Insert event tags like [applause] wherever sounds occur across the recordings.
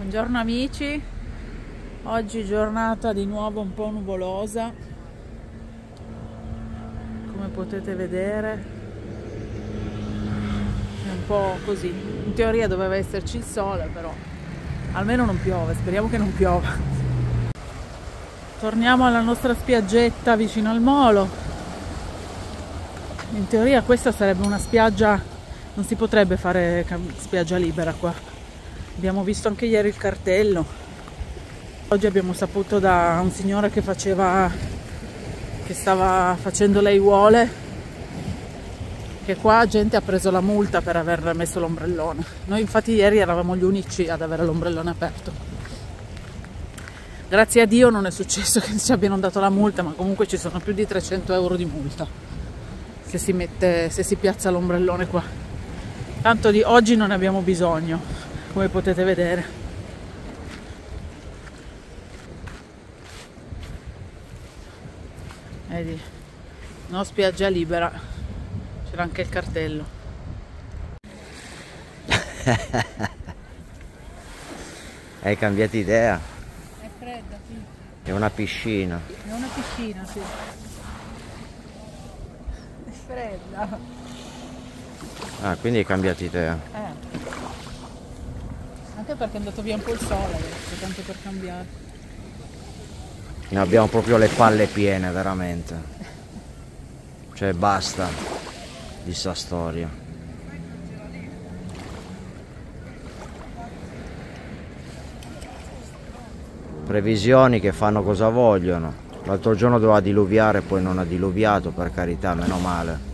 Buongiorno amici, oggi giornata di nuovo un po' nuvolosa, come potete vedere è un po' così, in teoria doveva esserci il sole però almeno non piove, speriamo che non piova. Torniamo alla nostra spiaggetta vicino al molo, in teoria questa sarebbe una spiaggia, non si potrebbe fare spiaggia libera qua abbiamo visto anche ieri il cartello. Oggi abbiamo saputo da un signore che faceva che stava facendo le aiuole che qua gente ha preso la multa per aver messo l'ombrellone. Noi infatti ieri eravamo gli unici ad avere l'ombrellone aperto. Grazie a Dio non è successo che ci abbiano dato la multa ma comunque ci sono più di 300 euro di multa se si, mette, se si piazza l'ombrellone qua. Tanto di oggi non ne abbiamo bisogno come potete vedere. Vedi no spiaggia libera c'era anche il cartello. [laughs] Hai cambiato idea? è fredda sì. È una piscina. È una piscina sì. È fredda. Ah quindi hai cambiato idea. Eh anche perché è andato via un po' il sole adesso, tanto per cambiare. Ne abbiamo proprio le palle piene, veramente. Cioè basta di sta storia. Previsioni che fanno cosa vogliono. L'altro giorno doveva diluviare, poi non ha diluviato, per carità, meno male.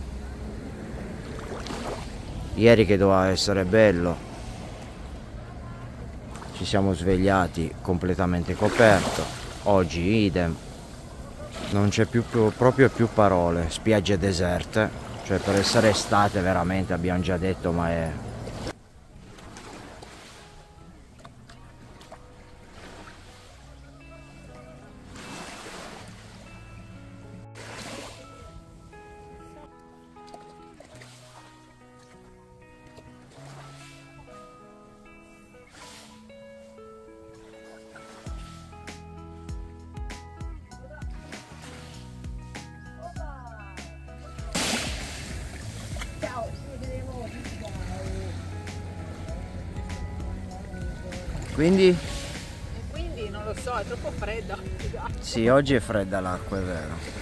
Ieri che doveva essere bello, siamo svegliati completamente coperto. Oggi idem. Non c'è più, proprio più parole. Spiagge deserte. Cioè per essere estate veramente abbiamo già detto ma è Quindi? E quindi non lo so, è troppo fredda. Sì, oggi è fredda l'acqua, è vero.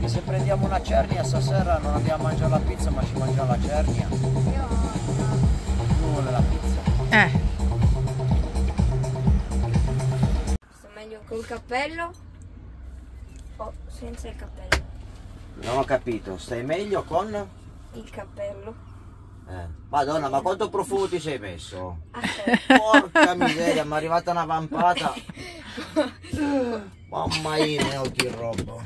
Che se prendiamo una cernia stasera non andiamo a mangiare la pizza ma ci mangiamo la cernia io tu vuole la pizza eh sto meglio col cappello o senza il cappello non ho capito, stai meglio con? Il cappello. Eh. Madonna, ma quanto profumo ti sei messo? Porca miseria, mi è arrivata una vampata. [laughs] Mamma mia, che roba.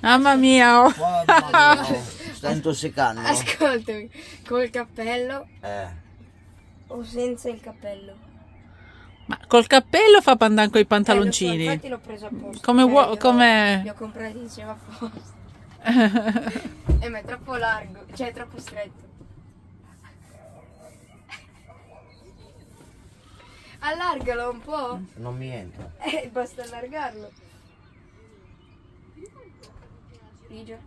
Mamma mia, oh. Mamma mia, oh. [laughs] Stai intossicando? Ascoltami, col cappello eh. o senza il cappello? Ma col cappello fa pandan con i pantaloncini. Eh, so, infatti l'ho preso apposta. Come vuoi, come... Li ho comprati insieme apposta [laughs] eh, ma è troppo largo, cioè è troppo stretto. Allargalo un po'. Non mi entra. Eh, basta allargarlo. Rigia.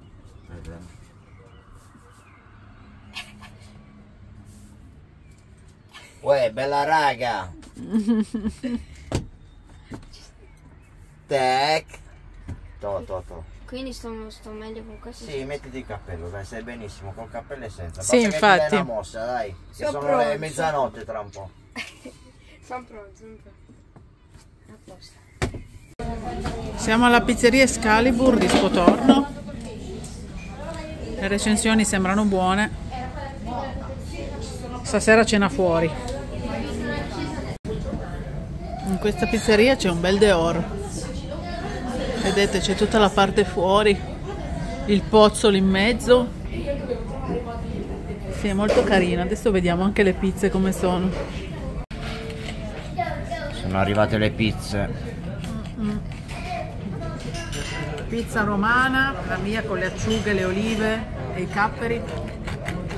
Uè, bella raga. Tec. To, to, to. Quindi sto, sto meglio con questo? Sì, mettiti il cappello, dai, stai benissimo, col cappello e senza. Basta sì, infatti. una mossa, dai, che sono, sono le mezzanotte tra un po'. [laughs] sono pronto, sono pronto. apposta. Siamo alla pizzeria Excalibur di Spotorno. Le recensioni sembrano buone. Stasera cena fuori. In questa pizzeria c'è un bel deor. Vedete, c'è tutta la parte fuori, il pozzo lì in mezzo. Sì, è molto carina. Adesso vediamo anche le pizze come sono. Sono arrivate le pizze. Pizza romana, la mia con le acciughe, le olive e i capperi.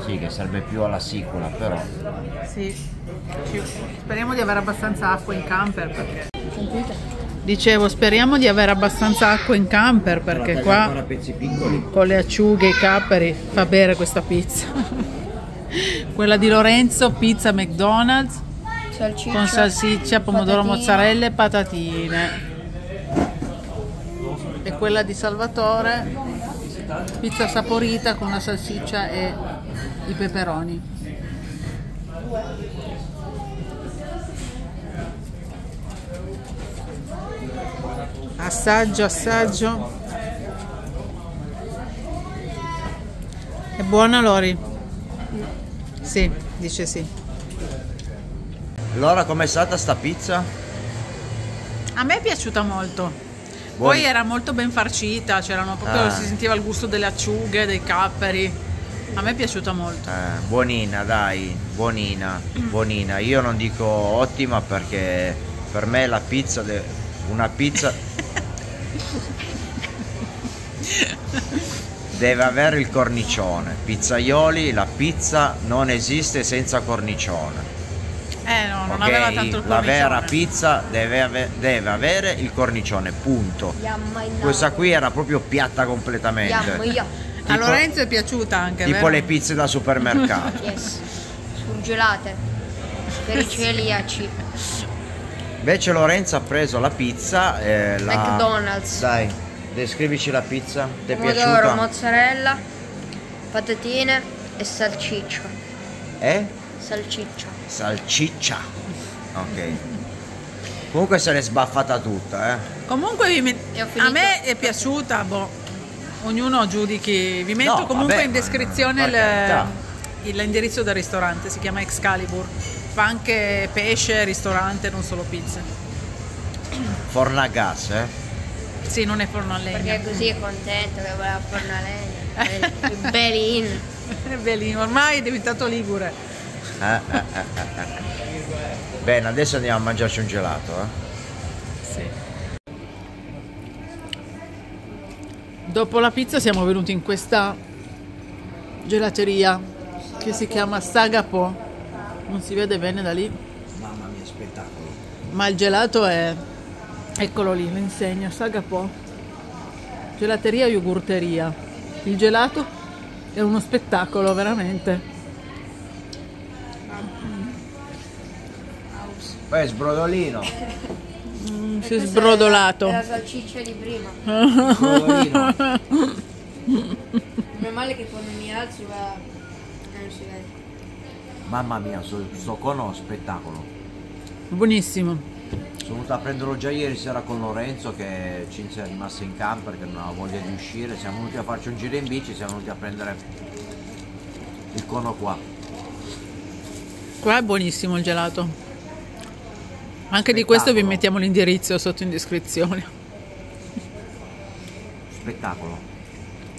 Sì, che serve più alla sicula, però. Sì, ci- speriamo di avere abbastanza acqua in camper perché... Dicevo, speriamo di avere abbastanza acqua in camper perché qua pezzi piccoli. con le acciughe e i capperi fa bere questa pizza. [laughs] Quella di Lorenzo, pizza McDonald's Salsiccia. con salsiccia, pomodoro, patatine. mozzarella e patatine. E quella di Salvatore, pizza saporita con la salsiccia e i peperoni. Assaggio, assaggio. È buona Lori? Sì, dice sì. Allora, com'è stata sta pizza? A me è piaciuta molto. Buoni. Poi era molto ben farcita, c'erano proprio, Ah. si sentiva il gusto delle acciughe, dei capperi. A me è piaciuta molto. Eh, buonina, dai, buonina, buonina. Io non dico ottima perché per me la pizza, de- una pizza [laughs] deve avere il cornicione. Pizzaioli, la pizza non esiste senza cornicione. Eh no, non ok? aveva tanto il la vera cornicione. pizza deve, ave- deve avere il cornicione, punto. Yamma Questa qui era proprio piatta completamente. Yamma, io. A tipo- Lorenzo è piaciuta anche, Tipo vero? le pizze da supermercato. [laughs] Yes. Surgelate. Per i celiaci. Invece Lorenzo ha preso la pizza. eh, la- McDonald's. Dai, descrivici la pizza. Ti è Pomodoro, piaciuta? mozzarella, patatine e salsiccia. Eh? Salsiccia. Salciccia. Ok. Comunque se l'è sbaffata tutta, eh. Comunque vi met- a me è piaciuta, boh. Ognuno giudichi. Vi metto No, comunque vabbè, in descrizione l'indirizzo del ristorante, si chiama Excalibur. Fa anche pesce, ristorante, non solo pizze. Forno a gas, eh. Sì, non è forno a legna. Perché così è contento che voleva forno a legna. [laughs] Belin. È bellino, ormai è diventato ligure. Eh, eh, eh, eh. Bene, adesso andiamo a mangiarci un gelato, eh. Sì. Dopo la pizza siamo venuti in questa gelateria che si chiama Sagapo. Non si vede bene da lì, Mamma mia, spettacolo. ma il gelato è eccolo lì, lo insegno, Sagapo. Gelateria yogurteria. Il gelato è uno spettacolo veramente. Poi è sbrodolino. Mm, si è sbrodolato. È la salsiccia di prima. Sbrodolino. [laughs] Meno male che quando mi alzo va... Non si vede. Mamma mia, sto, sto cono spettacolo. Buonissimo. Sono venuto a prenderlo già ieri sera con Lorenzo che Cinzia è rimasta in camper perché non aveva voglia di uscire. Siamo venuti a farci un giro in bici, siamo venuti a prendere il cono qua. Qua è buonissimo il gelato. Anche di questo vi mettiamo l'indirizzo sotto in descrizione. Spettacolo.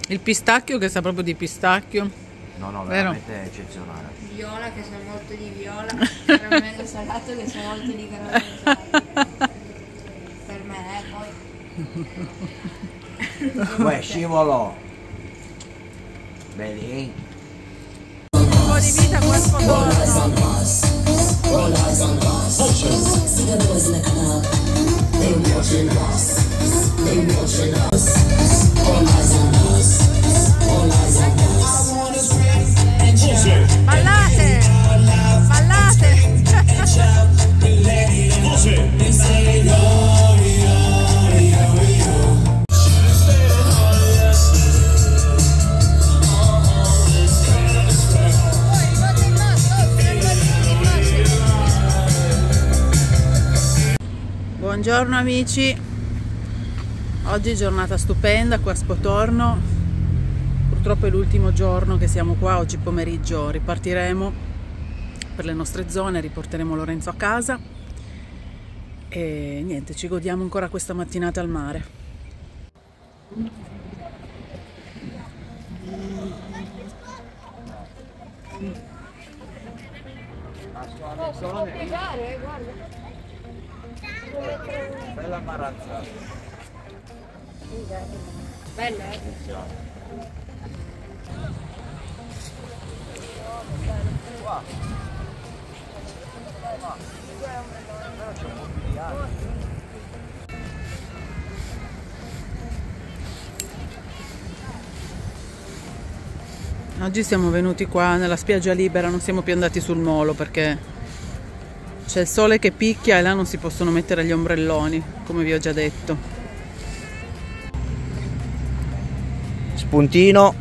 Il pistacchio che sa proprio di pistacchio. No, no, Vero. veramente eccezionale. Viola che sa molto di viola. Caramello salato che sa molto di caramello salato. Per me, eh, poi. Uè, scivolo! Vedi? Un po' di vita vultures. The boys in the club. They watching us. They watching us. All eyes on us. All eyes on us. Amici, oggi giornata stupenda qua a Spotorno, purtroppo è l'ultimo giorno che siamo qua, oggi pomeriggio ripartiremo per le nostre zone, riporteremo Lorenzo a casa e niente, ci godiamo ancora questa mattinata al mare. Può piegare, guarda. Bella marazzata. Bella, eh? Oggi siamo venuti qua nella spiaggia libera, non siamo più andati sul molo perché c'è il sole che picchia e là non si possono mettere gli ombrelloni, come vi ho già detto. Spuntino.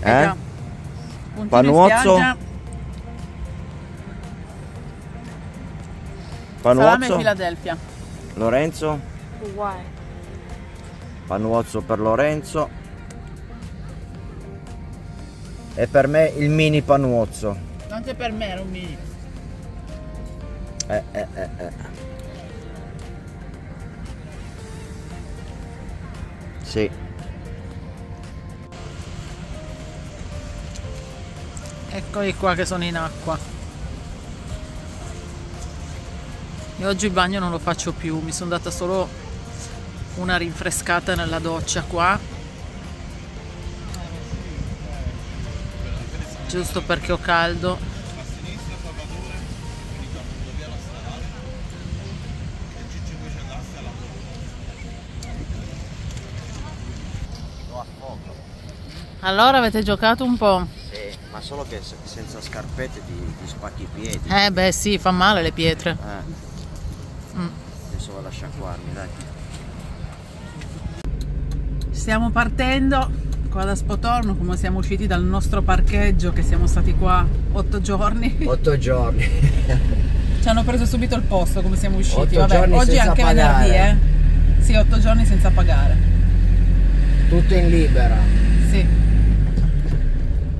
Eh Eh? già. Puntino in Panuozzo. spiaggia, Salame Panuozzo. Philadelphia. Lorenzo. Uguale. Panuozzo per Lorenzo. E per me il mini panuozzo. Anche per me era un mini. Eh, eh, eh, eh. Sì. Eccoli qua che sono in acqua. E oggi il bagno non lo faccio più, mi sono data solo una rinfrescata nella doccia qua. Giusto perché ho caldo. Allora avete giocato un po'? Sì, ma solo che se- senza scarpette ti, ti spacchi i piedi. Eh beh sì, fa male le pietre. Eh. Mm. Adesso vado a sciacquarmi, dai. Stiamo partendo qua da Spotorno, come siamo usciti dal nostro parcheggio che siamo stati qua otto giorni. [laughs] Otto giorni. [laughs] Ci hanno preso subito il posto come siamo usciti. Otto Vabbè, giorni oggi è senza anche pagare. venerdì, eh. Sì, otto giorni senza pagare. Tutto in libera.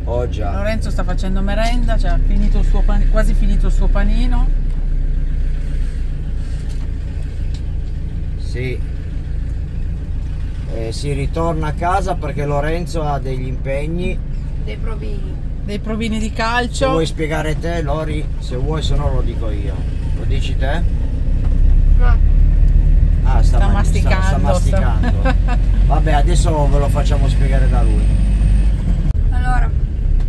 Oh già. Lorenzo sta facendo merenda, cioè ha finito il suo pan- quasi finito il suo panino. Sì. Eh, si ritorna a casa perché Lorenzo ha degli impegni. Dei provini. Dei provini di Se calcio. vuoi spiegare te, Lori, se vuoi, se no lo dico io. Lo dici te? No. Ah, sta, Sta ma- masticando, sta masticando. [laughs] Vabbè, adesso ve lo facciamo spiegare da lui.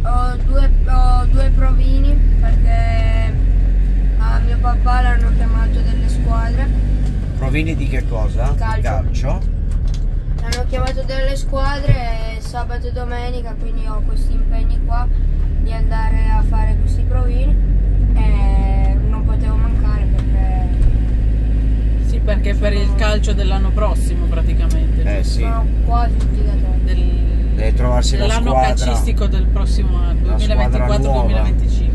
Ho due, ho due provini perché a mio papà l'hanno chiamato delle squadre. Provini di che cosa? Di Calcio. calcio. L'hanno chiamato delle squadre sabato e domenica, quindi ho questi impegni qua di andare a fare questi provini e non potevo mancare perché Sì, perché per il calcio dell'anno prossimo praticamente. Eh sì. sono quasi. Del- Deve trovarsi la squadra. calcistico del prossimo anno, La squadra 2024-2025.